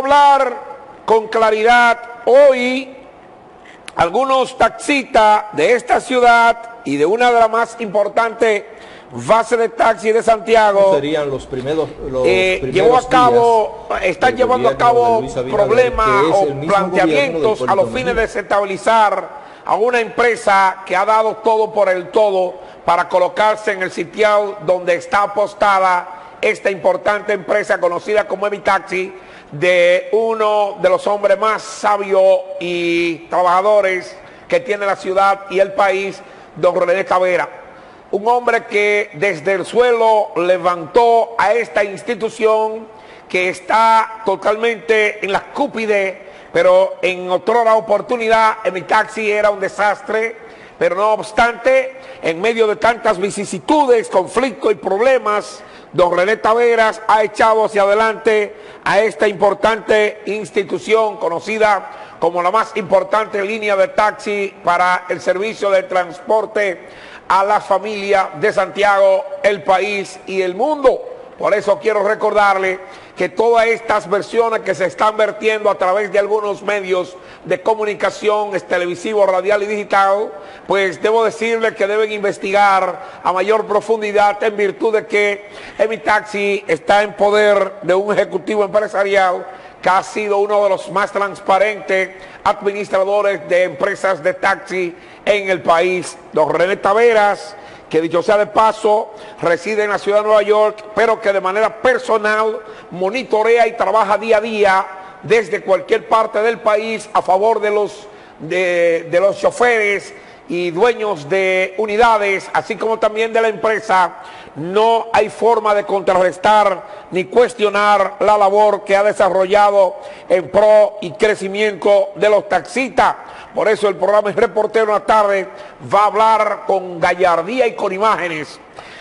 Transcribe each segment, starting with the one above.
hablar con claridad hoy algunos taxistas de esta ciudad y de una de las más importantes bases de taxi de Santiago serían los primeros, los eh, primeros llevó a cabo, están llevando a cabo problemas o planteamientos a los fines de desestabilizar a una empresa que ha dado todo por el todo para colocarse en el sitial donde está apostada esta importante empresa conocida como Evitaxi de uno de los hombres más sabios y trabajadores que tiene la ciudad y el país, don René Tavera. Un hombre que desde el suelo levantó a esta institución que está totalmente en la cúpide, pero en otra oportunidad Evitaxi era un desastre, pero no obstante, en medio de tantas vicisitudes, conflictos y problemas, don René Taveras ha echado hacia adelante a esta importante institución conocida como la más importante línea de taxi para el servicio de transporte a las familias de Santiago, el país y el mundo. Por eso quiero recordarle que todas estas versiones que se están vertiendo a través de algunos medios de comunicación, es televisivo, radial y digital, pues debo decirle que deben investigar a mayor profundidad en virtud de que Taxi está en poder de un ejecutivo empresarial que ha sido uno de los más transparentes administradores de empresas de taxi en el país, don René Taveras, que dicho sea de paso, reside en la ciudad de Nueva York, pero que de manera personal monitorea y trabaja día a día desde cualquier parte del país a favor de los, de, los choferes y dueños de unidades, así como también de la empresa, no hay forma de contrarrestar ni cuestionar la labor que ha desarrollado en pro y crecimiento de los taxistas. Por eso el programa El Reportero en la tarde va a hablar con gallardía y con imágenes.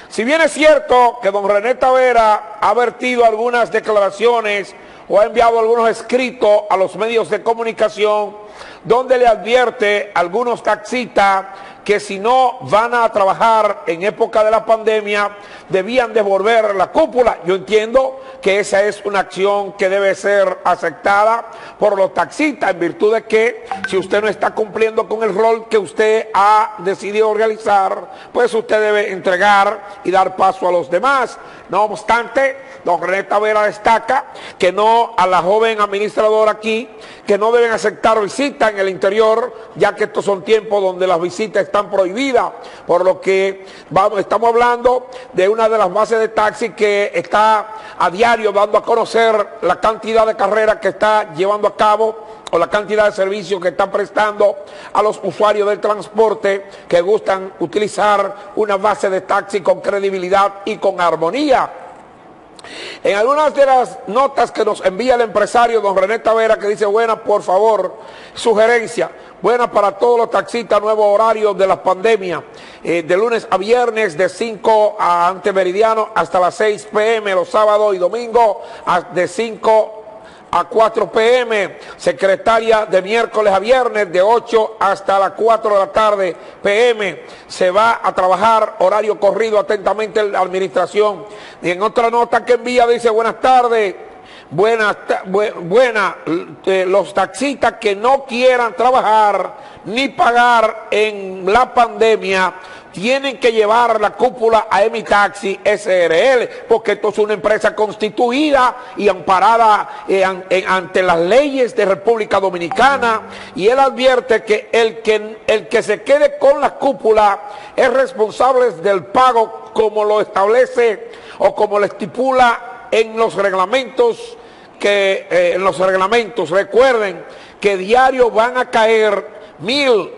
Si bien es cierto que don René Tavera ha vertido algunas declaraciones o ha enviado algunos escritos a los medios de comunicación donde le advierte algunos taxistas que si no van a trabajar en época de la pandemia, debían devolver la cúpula. Yo entiendo que esa es una acción que debe ser aceptada por los taxistas, en virtud de que si usted no está cumpliendo con el rol que usted ha decidido realizar, pues usted debe entregar y dar paso a los demás. No obstante, don René Tavera destaca que no a la joven administradora aquí, que no deben aceptar visitas en el interior, ya que estos son tiempos donde las visitas están prohibidas, por lo que vamos, estamos hablando de una de las bases de taxi que está a diario dando a conocer la cantidad de carreras que está llevando a cabo o la cantidad de servicios que está prestando a los usuarios del transporte que gustan utilizar una base de taxi con credibilidad y con armonía. En algunas de las notas que nos envía el empresario don René Tavera, que dice, buena, por favor, sugerencia, buena para todos los taxistas, nuevo horario de la pandemia, eh, de lunes a viernes, de 5 a antemeridiano hasta las 6 pm, los sábados y domingos, de 5 a 4 pm, secretaria de miércoles a viernes de 8 hasta las 4 de la tarde pm. Se va a trabajar horario corrido atentamente la administración. Y en otra nota que envía dice buenas tardes. Buenas, buena, eh, los taxistas que no quieran trabajar ni pagar en la pandemia tienen que llevar la cúpula a Emitaxi SRL, porque esto es una empresa constituida y amparada eh, ante las leyes de República Dominicana, y él advierte que el, que el que se quede con la cúpula es responsable del pago como lo establece o como lo estipula en los reglamentos que eh, en los reglamentos. Recuerden que diario van a caer mil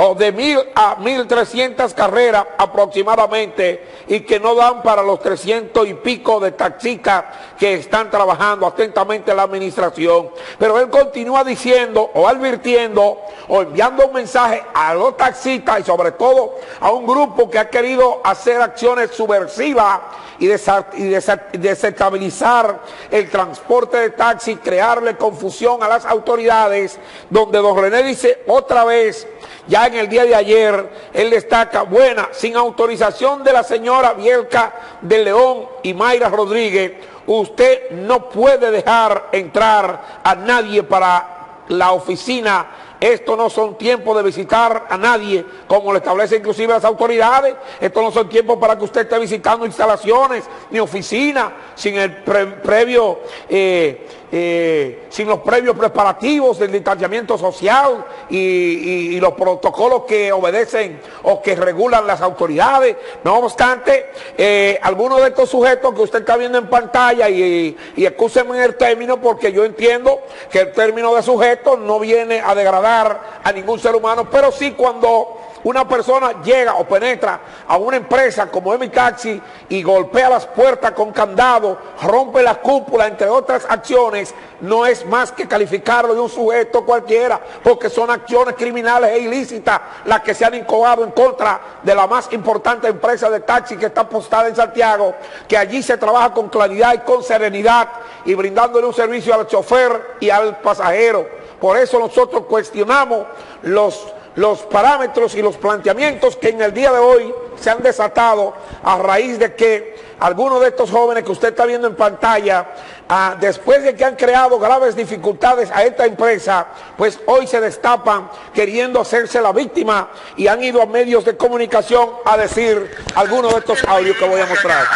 o de mil a mil trescientas carreras aproximadamente y que no dan para los trescientos y pico de taxistas que están trabajando atentamente en la administración. Pero él continúa diciendo o advirtiendo o enviando un mensaje a los taxistas y sobre todo a un grupo que ha querido hacer acciones subversivas y, desestabilizar el transporte de taxi, crearle confusión a las autoridades, donde don René dice otra vez ya en el día de ayer, él destaca, buena, sin autorización de la señora Bielka de León y Mayra Rodríguez, usted no puede dejar entrar a nadie para la oficina esto no son tiempos de visitar a nadie, como lo establecen inclusive las autoridades. Esto no son tiempos para que usted esté visitando instalaciones ni oficinas sin el previo, eh, eh, sin los previos preparativos del distanciamiento social y, los protocolos que obedecen o que regulan las autoridades. No obstante, eh, algunos de estos sujetos que usted está viendo en pantalla, y, y, en el término, porque yo entiendo que el término de sujeto no viene a degradar a ningún ser humano, pero sí cuando una persona llega o penetra a una empresa como Emi Taxi y golpea las puertas con candado, rompe la cúpula, entre otras acciones, no es más que calificarlo de un sujeto cualquiera, porque son acciones criminales e ilícitas las que se han incobado en contra de la más importante empresa de taxi que está postada en Santiago, que allí se trabaja con claridad y con serenidad y brindándole un servicio al chofer y al pasajero. Por eso nosotros cuestionamos los los parámetros y los planteamientos que en el día de hoy se han desatado a raíz de que algunos de estos jóvenes que usted está viendo en pantalla, ah, después de que han creado graves dificultades a esta empresa, pues hoy se destapan queriendo hacerse la víctima y han ido a medios de comunicación a decir algunos de estos audios que voy a mostrar.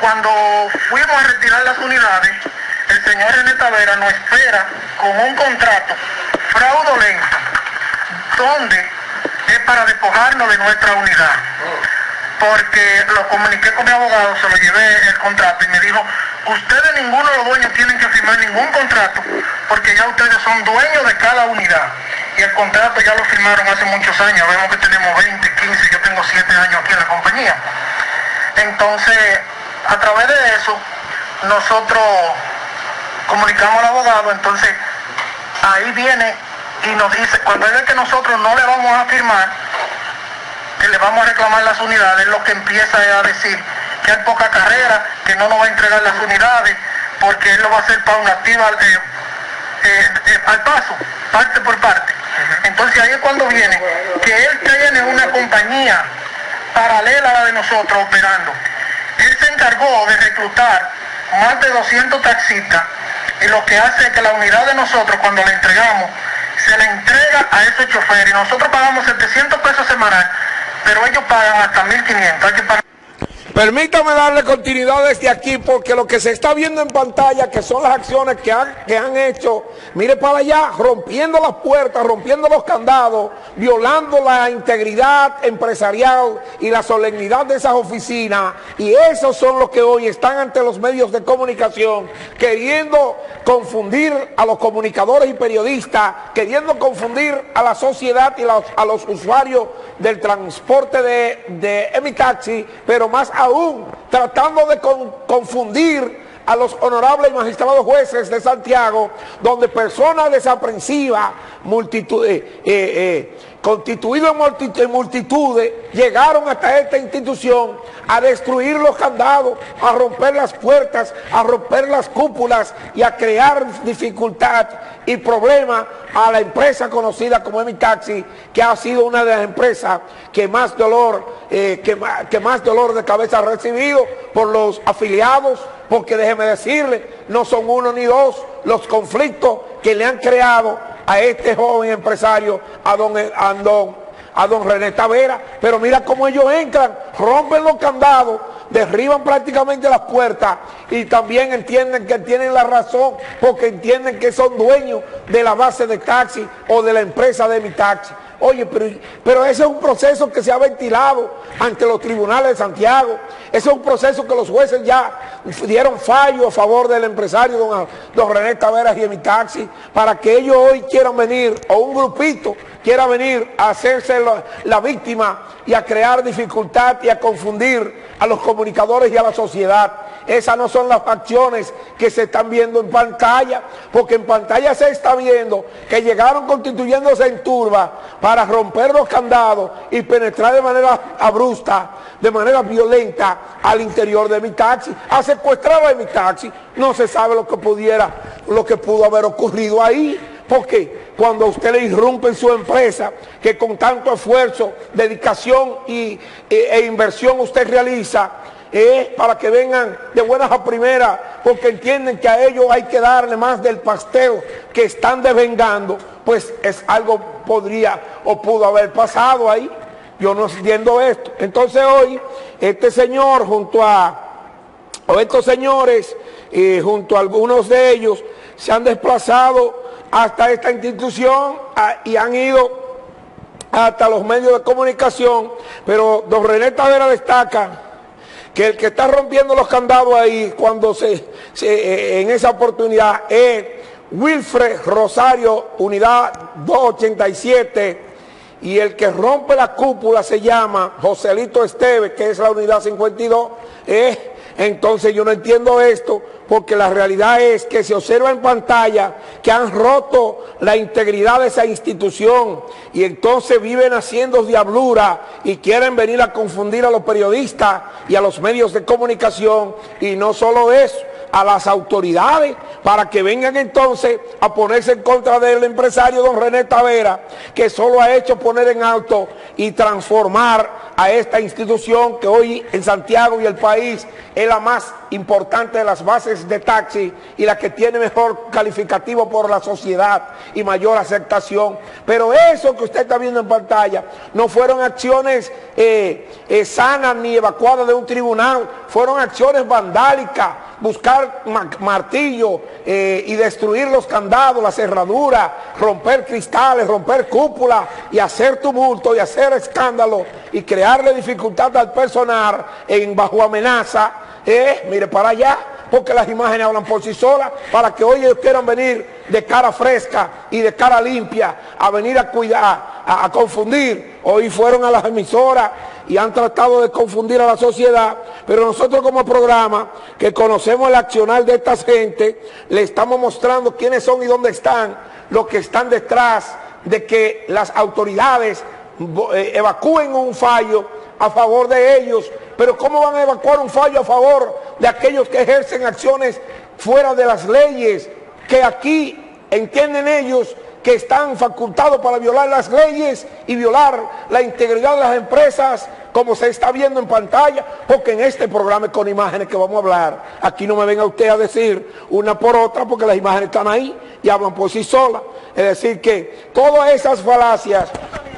Cuando fuimos a retirar las unidades, el señor René Tavera nos espera con un contrato fraudulento, donde es para despojarnos de nuestra unidad. Porque lo comuniqué con mi abogado, se lo llevé el contrato y me dijo, ustedes ninguno de los dueños tienen que firmar ningún contrato, porque ya ustedes son dueños de cada unidad. Y el contrato ya lo firmaron hace muchos años, vemos que tenemos 20, 15, yo tengo 7 años aquí en la compañía. Entonces, a través de eso, nosotros comunicamos al abogado, entonces ahí viene y nos dice, cuando es que nosotros no le vamos a firmar, que le vamos a reclamar las unidades, lo que empieza a decir que hay poca carrera, que no nos va a entregar las unidades, porque él lo va a hacer paulativa eh, eh, eh, al paso, parte por parte. Entonces ahí es cuando viene, que él tiene una compañía paralela a la de nosotros operando él se encargó de reclutar más de 200 taxistas y lo que hace es que la unidad de nosotros cuando la entregamos se la entrega a esos choferes y nosotros pagamos 700 pesos semanal, pero ellos pagan hasta 1500. Permítame darle continuidad desde aquí porque lo que se está viendo en pantalla, que son las acciones que han, que han hecho, mire para allá, rompiendo las puertas, rompiendo los candados, violando la integridad empresarial y la solemnidad de esas oficinas. Y esos son los que hoy están ante los medios de comunicación, queriendo confundir a los comunicadores y periodistas, queriendo confundir a la sociedad y a los usuarios del transporte de, de Emitaxi, pero más aún tratando de confundir a los honorables magistrados jueces de Santiago, donde personas desaprensivas, multitud, eh, eh, eh en multitudes, llegaron hasta esta institución a destruir los candados, a romper las puertas, a romper las cúpulas y a crear dificultad y problemas a la empresa conocida como Emitaxi, que ha sido una de las empresas que más dolor, eh, que, que más dolor de cabeza ha recibido por los afiliados, porque déjeme decirle, no son uno ni dos los conflictos que le han creado a este joven empresario, a don, a don, a don René Tavera. Pero mira cómo ellos entran, rompen los candados, derriban prácticamente las puertas y también entienden que tienen la razón porque entienden que son dueños de la base de taxi o de la empresa de mi taxi. Oye, pero, pero ese es un proceso que se ha ventilado ante los tribunales de Santiago. Ese es un proceso que los jueces ya dieron fallo a favor del empresario don, René Taveras y mi taxi para que ellos hoy quieran venir, o un grupito quiera venir a hacerse la, víctima y a crear dificultad y a confundir a los comunicadores y a la sociedad. Esas no son las acciones que se están viendo en pantalla, porque en pantalla se está viendo que llegaron constituyéndose en turba para romper los candados y penetrar de manera abrupta, de manera violenta al interior de mi taxi, a secuestrar a mi taxi. No se sabe lo que pudiera, lo que pudo haber ocurrido ahí Porque cuando usted le irrumpe en su empresa, que con tanto esfuerzo, dedicación y, e, e inversión usted realiza, es para que vengan de buenas a primeras, porque entienden que a ellos hay que darle más del pastel que están devengando, pues es algo podría o pudo haber pasado ahí. Yo no entiendo esto. Entonces hoy, este señor junto a, o estos señores, y junto a algunos de ellos, se han desplazado hasta esta institución y han ido hasta los medios de comunicación, pero don René Tavera destaca que el que está rompiendo los candados ahí cuando se, eh, en esa oportunidad es Wilfred Rosario, unidad 287, y el que rompe la cúpula se llama Joselito Esteves, que es la unidad 52, es entonces yo no entiendo esto porque la realidad es que se observa en pantalla que han roto la integridad de esa institución y entonces viven haciendo diablura y quieren venir a confundir a los periodistas y a los medios de comunicación. Y no solo eso, a las autoridades para que vengan entonces a ponerse en contra del empresario don René Tavera, que solo ha hecho poner en alto y transformar a esta institución que hoy en Santiago y el país es la más importante de las bases de taxi y la que tiene mejor calificativo por la sociedad y mayor aceptación. Pero eso que usted está viendo en pantalla no fueron acciones eh, eh, sanas ni evacuadas de un tribunal, fueron acciones vandálicas, buscar martillo eh, y destruir los candados, la cerradura, romper cristales, romper cúpulas y hacer tumulto y hacer escándalo y crearle dificultad al personal en bajo amenaza eh, mire para allá, porque las imágenes hablan por sí solas, para que hoy ellos quieran venir de cara fresca y de cara limpia, a venir a cuidar, a, confundir. Hoy fueron a las emisoras y han tratado de confundir a la sociedad, pero nosotros como programa, que conocemos el accionar de esta gente, le estamos mostrando quiénes son y dónde están, los que están detrás de que las autoridades eh, evacúen un fallo a favor de ellos pero ¿cómo van a evacuar un fallo a favor de aquellos que ejercen acciones fuera de las leyes? Que aquí entienden ellos que están facultados para violar las leyes y violar la integridad de las empresas, como se está viendo en pantalla, porque en este programa con imágenes que vamos a hablar, aquí no me venga usted a decir una por otra, porque las imágenes están ahí y hablan por sí solas. Es decir, que todas esas falacias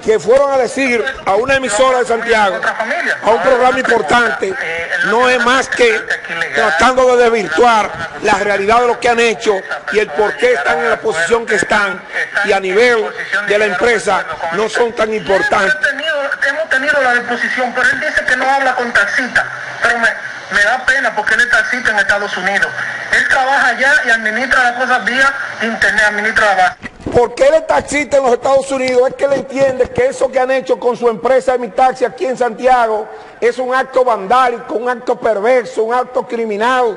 que fueron a decir a una emisora de Santiago, a un programa importante, no es más que tratando de desvirtuar la realidad de lo que han hecho y el por qué están en la posición que están y a nivel de la empresa no son tan importantes. Hemos tenido la disposición, pero él dice que no habla con taxista, pero me, me da pena porque él es taxista en Estados Unidos. Él trabaja allá y administra las cosas vía internet, administra la base. Porque él es taxista en los Estados Unidos, es que él entiende que eso que han hecho con su empresa de mi taxi aquí en Santiago es un acto vandálico, un acto perverso, un acto criminal,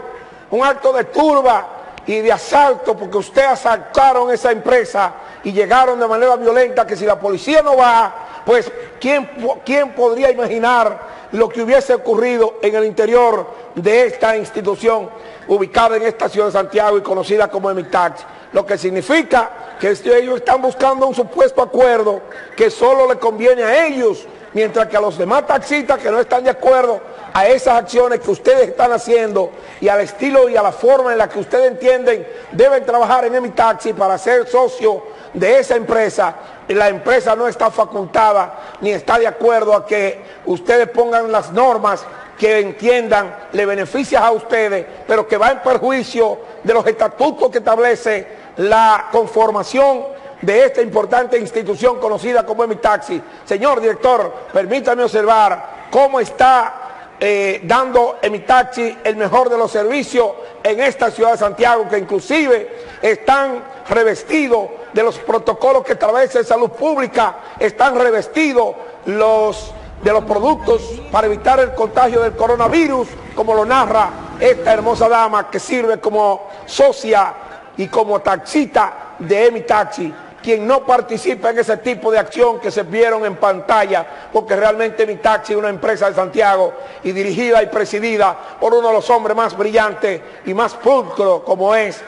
un acto de turba y de asalto, porque ustedes asaltaron esa empresa y llegaron de manera violenta, que si la policía no va, pues ¿quién, quién podría imaginar lo que hubiese ocurrido en el interior de esta institución ubicada en esta ciudad de Santiago y conocida como Emitax? Lo que significa que ellos están buscando un supuesto acuerdo que solo le conviene a ellos, mientras que a los demás taxistas que no están de acuerdo a esas acciones que ustedes están haciendo y al estilo y a la forma en la que ustedes entienden deben trabajar en Emitaxi para ser socio de esa empresa, la empresa no está facultada ni está de acuerdo a que ustedes pongan las normas que entiendan, le benefician a ustedes, pero que va en perjuicio de los estatutos que establece la conformación de esta importante institución conocida como Emitaxi. Señor director, permítame observar cómo está eh, dando Emitaxi el mejor de los servicios en esta ciudad de Santiago, que inclusive están revestidos de los protocolos que establece salud pública, están revestidos de los productos para evitar el contagio del coronavirus, como lo narra esta hermosa dama que sirve como socia y como taxista de Emitaxi quien no participa en ese tipo de acción que se vieron en pantalla, porque realmente mi taxi es una empresa de Santiago y dirigida y presidida por uno de los hombres más brillantes y más pulcros como es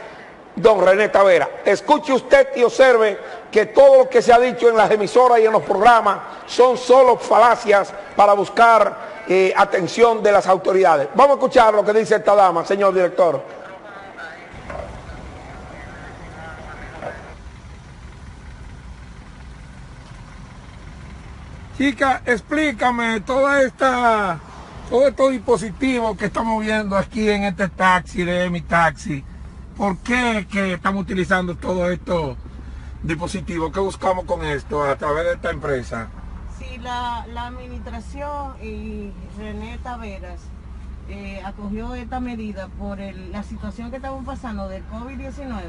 don René Tavera. Escuche usted y observe que todo lo que se ha dicho en las emisoras y en los programas son solo falacias para buscar eh, atención de las autoridades. Vamos a escuchar lo que dice esta dama, señor director. Chica, explícame toda esta, todo estos dispositivos que estamos viendo aquí en este taxi de mi taxi. ¿Por qué que estamos utilizando todos estos dispositivos? ¿Qué buscamos con esto a través de esta empresa? Sí, la, la administración y René Taveras eh, acogió esta medida por la situación que estamos pasando del COVID-19.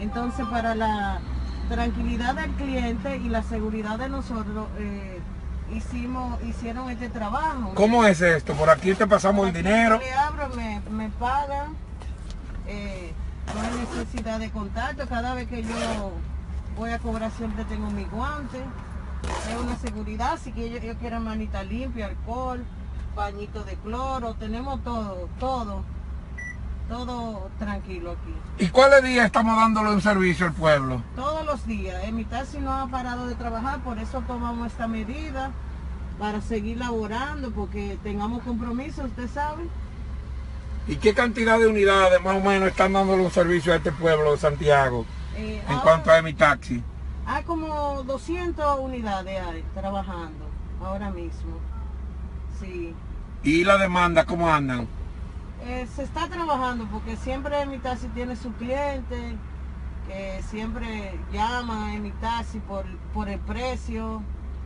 Entonces, para la tranquilidad del cliente y la seguridad de nosotros, eh, hicimos, hicieron este trabajo. ¿Cómo es esto? Por aquí te pasamos el dinero. Le abro, me, me pagan. eh, no hay necesidad de contacto. Cada vez que yo voy a cobrar siempre tengo mi guante. Es una seguridad. Si que yo, yo quiero manita limpia, alcohol, pañito de cloro. Tenemos todo, todo. Todo tranquilo aquí. ¿Y cuáles días estamos dándole un servicio al pueblo? Todos los días. En mi taxi no ha parado de trabajar, por eso tomamos esta medida para seguir laborando, porque tengamos compromiso, usted sabe. ¿Y qué cantidad de unidades más o menos están dándole un servicio a este pueblo de Santiago Eh, en ahora- cuanto a mi taxi? Hay como 200 unidades trabajando ahora mismo. Sí. ¿Y la demanda cómo andan? Eh, se está trabajando porque siempre mi taxi tiene su cliente, que siempre llama en mi taxi por, por el precio.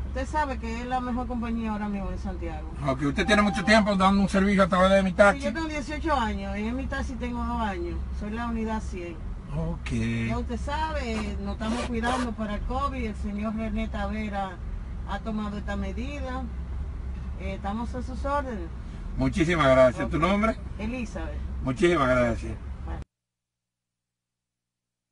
Usted sabe que es la mejor compañía ahora mismo en Santiago. Ok, usted tiene mucho tiempo dando un servicio a través de mi Sí, taxi. yo tengo 18 años y en mi taxi tengo 2 años. Soy la unidad 100. Ok. Ya usted sabe, nos estamos cuidando para el COVID. El señor René Tavera ha tomado esta medida. Eh, estamos a sus órdenes. Muchísimas gracias. ¿Tu nombre? Elizabeth. Muchísimas gracias. Sin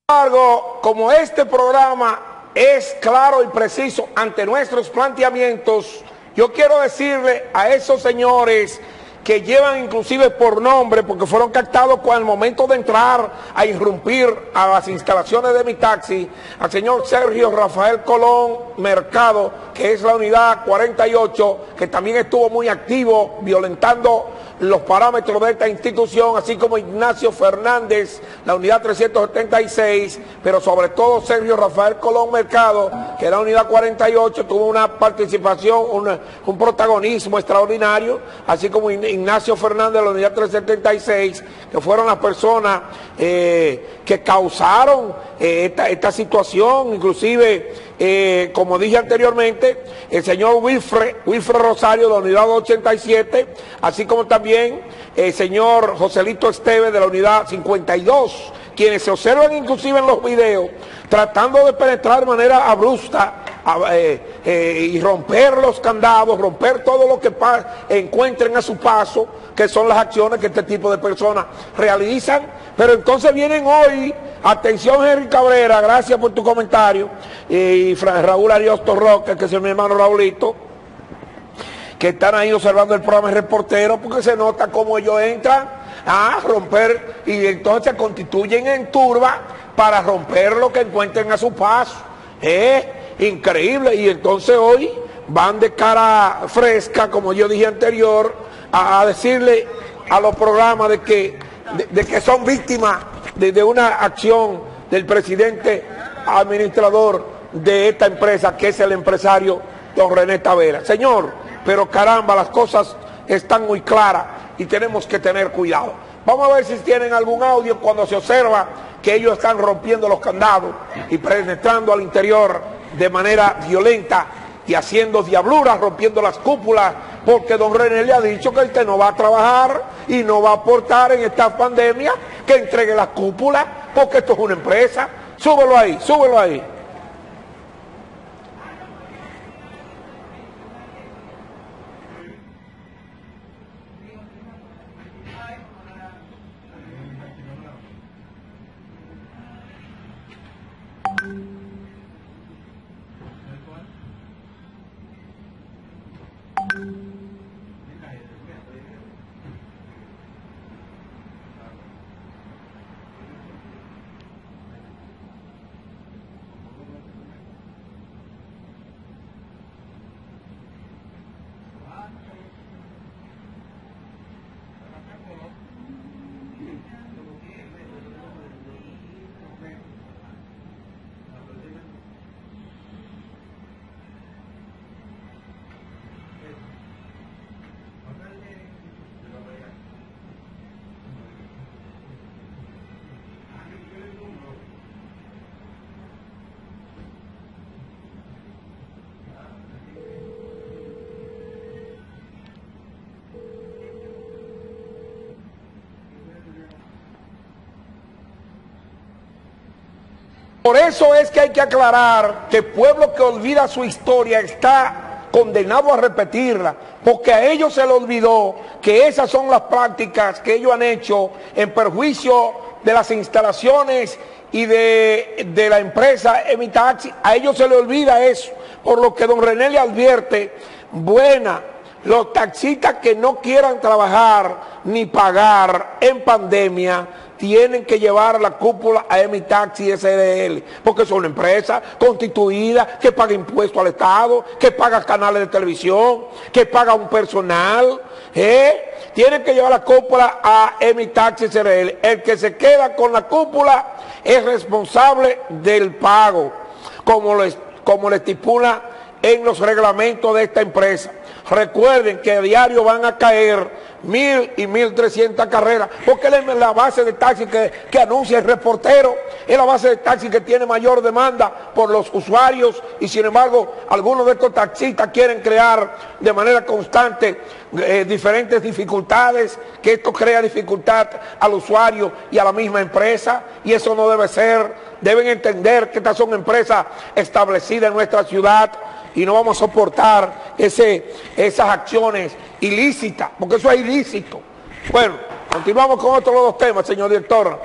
embargo, como este programa es claro y preciso ante nuestros planteamientos, yo quiero decirle a esos señores que llevan inclusive por nombre, porque fueron captados con el momento de entrar a irrumpir a las instalaciones de mi taxi, al señor Sergio Rafael Colón Mercado, que es la unidad 48, que también estuvo muy activo violentando los parámetros de esta institución, así como Ignacio Fernández, la unidad 376, pero sobre todo Sergio Rafael Colón Mercado, que era unidad 48, tuvo una participación, un, protagonismo extraordinario, así como Ign- Ignacio Fernández, de la unidad 376, que fueron las personas eh, que causaron eh, esta situación, inclusive, eh, como dije anteriormente, el señor Wilfred, Rosario de la unidad 87, así como también el señor Joselito Esteve de la unidad 52, quienes se observan inclusive en los videos, tratando de penetrar de manera abrupta eh, eh, y romper los candados, romper todo lo que encuentren a su paso, que son las acciones que este tipo de personas realizan. Pero entonces vienen hoy, atención Henry Cabrera, gracias por tu comentario, y Fra- Raúl Ariosto Roque, que es mi hermano Raulito, que están ahí observando el programa de reportero porque se nota cómo ellos entran a romper y entonces se constituyen en turba para romper lo que encuentren a su paso. Es increíble y entonces hoy van de cara fresca, como yo dije anterior, a, decirle a los programas de que, de, de que son víctimas de, de una acción del presidente administrador de esta empresa, que es el empresario don René Tavera. Señor, pero caramba, las cosas están muy claras y tenemos que tener cuidado. Vamos a ver si tienen algún audio cuando se observa que ellos están rompiendo los candados y penetrando al interior de manera violenta y haciendo diabluras, rompiendo las cúpulas, porque don René le ha dicho que usted no va a trabajar y no va a aportar en esta pandemia, que entregue las cúpulas, porque esto es una empresa. Súbelo ahí, súbelo ahí. Por eso es que hay que aclarar que el pueblo que olvida su historia está condenado a repetirla, porque a ellos se les olvidó que esas son las prácticas que ellos han hecho en perjuicio de las instalaciones y de, de la empresa Emitaxi, a ellos se les olvida eso, por lo que don René le advierte, buena, los taxistas que no quieran trabajar ni pagar en pandemia, tienen que llevar la cúpula a Emitaxi SDL, porque son una empresa constituida que paga impuestos al Estado, que paga canales de televisión, que paga un personal, ¿eh? tienen que llevar la cúpula a Emitaxi SDL. El que se queda con la cúpula es responsable del pago, como lo, como le estipula en los reglamentos de esta empresa. Recuerden que a diario van a caer mil y mil trescientas carreras, porque es la base de taxi que, que, anuncia el reportero, es la base de taxi que tiene mayor demanda por los usuarios y sin embargo algunos de estos taxistas quieren crear de manera constante eh, diferentes dificultades, que esto crea dificultad al usuario y a la misma empresa y eso no debe ser, deben entender que estas son empresas establecidas en nuestra ciudad y no vamos a soportar ese, esas acciones ilícitas, porque eso es ilícito. Bueno, continuamos con otros dos temas, señor director.